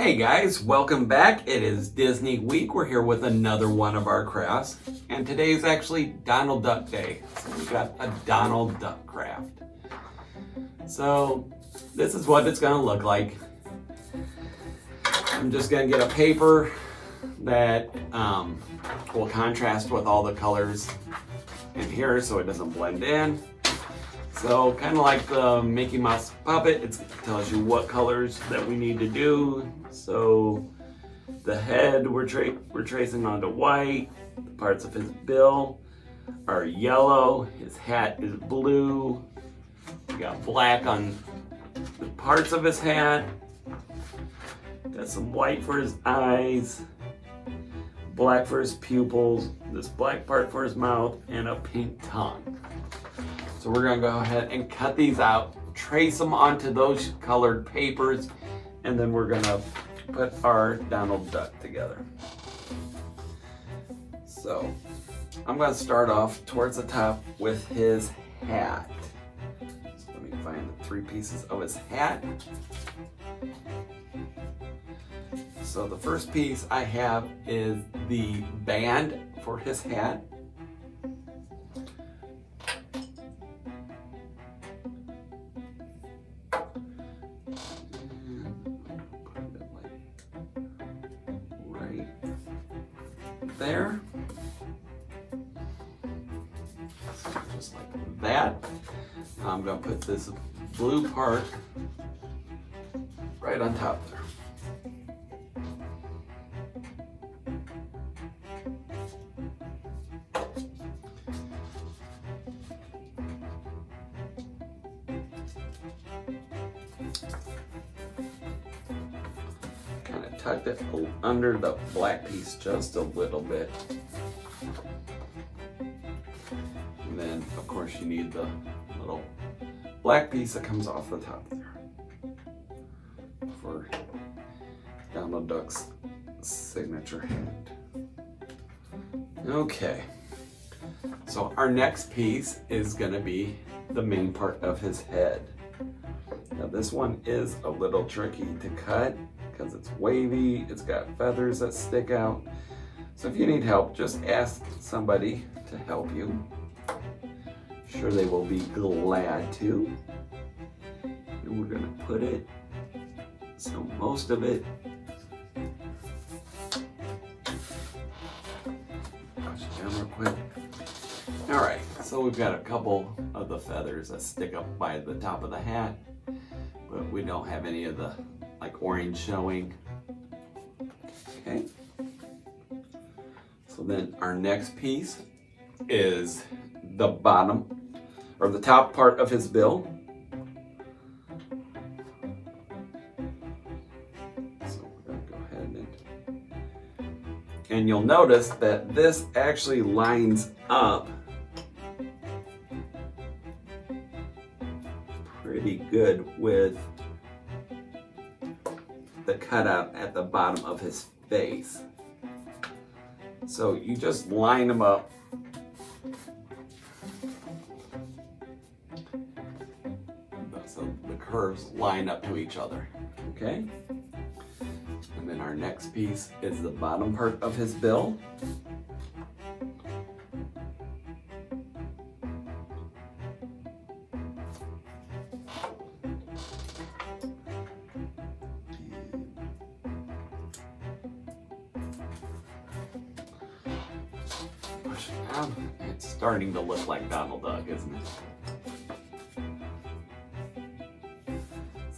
Hey guys, welcome back. It is Disney week. We're here with another one of our crafts. And today is actually Donald Duck Day. So we've got a Donald Duck craft. So this is what it's gonna look like. I'm just gonna get a paper that um, will contrast with all the colors in here so it doesn't blend in. So kind of like the Mickey Mouse puppet, it tells you what colors that we need to do. So the head we're, tra we're tracing onto white, the parts of his bill are yellow, his hat is blue, we got black on the parts of his hat, got some white for his eyes, black for his pupils, this black part for his mouth, and a pink tongue. So we're gonna go ahead and cut these out, trace them onto those colored papers, and then we're gonna put our Donald Duck together. So I'm gonna start off towards the top with his hat. So let me find the three pieces of his hat. So the first piece I have is the band for his hat. There. Just like that. I'm gonna put this blue part right on top there. Tucked it under the black piece just a little bit. And then, of course, you need the little black piece that comes off the top there for Donald Duck's signature hand. Okay, so our next piece is gonna be the main part of his head. Now this one is a little tricky to cut because it's wavy, it's got feathers that stick out. So if you need help, just ask somebody to help you. Sure they will be glad to. And we're gonna put it, so most of it. All right, so we've got a couple of the feathers that stick up by the top of the hat, but we don't have any of the like orange showing. Okay. So then our next piece is the bottom or the top part of his bill. So we're gonna go ahead and, and you'll notice that this actually lines up pretty good with the cutout at the bottom of his face. So you just line them up. So the curves line up to each other, okay? And then our next piece is the bottom part of his bill. Um, it's starting to look like Donald Duck, isn't it?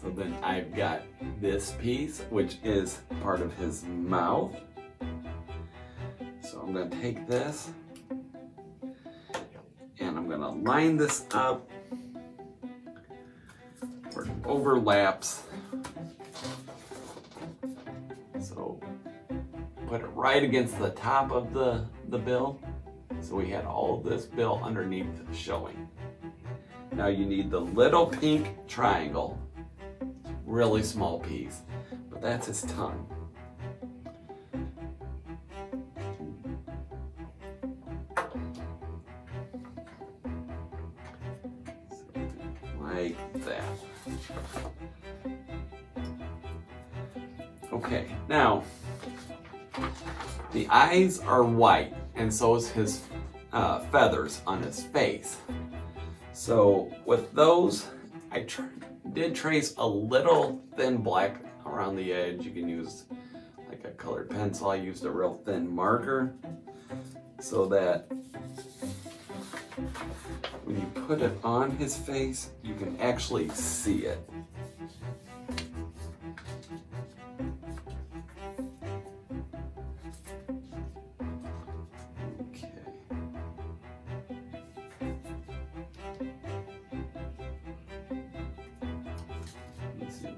So then I've got this piece, which is part of his mouth. So I'm gonna take this and I'm gonna line this up where it overlaps. So put it right against the top of the, the bill. So we had all this bill underneath showing. Now you need the little pink triangle, really small piece, but that's his tongue. like that. Okay, now the eyes are white and so is his uh, feathers on his face. So with those, I tr did trace a little thin black around the edge. You can use like a colored pencil. I used a real thin marker so that when you put it on his face, you can actually see it.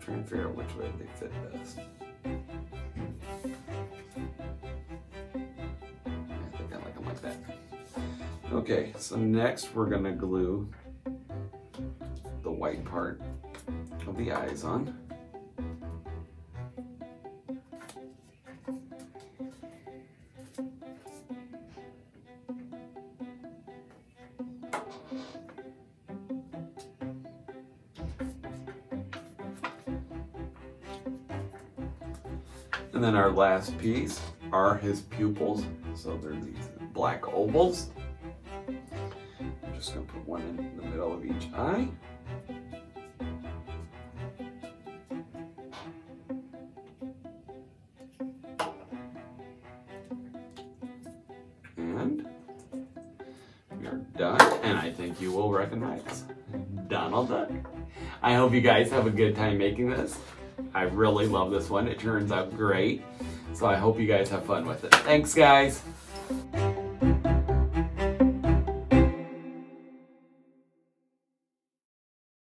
Trying to figure out which way they fit best. I think I like them like that. Okay, so next we're gonna glue the white part of the eyes on. And then our last piece are his pupils. So they're these black ovals. I'm just gonna put one in the middle of each eye. And we are done, and I think you will recognize Donald Duck. I hope you guys have a good time making this. I really love this one. It turns out great. So I hope you guys have fun with it. Thanks, guys.